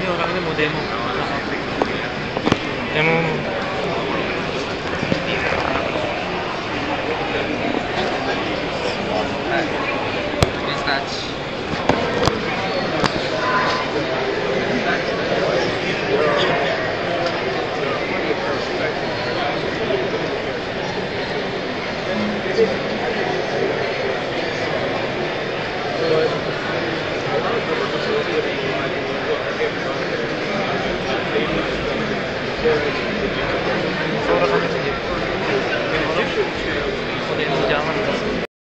ini orangnya mau demo demo. Thank you. Thank you.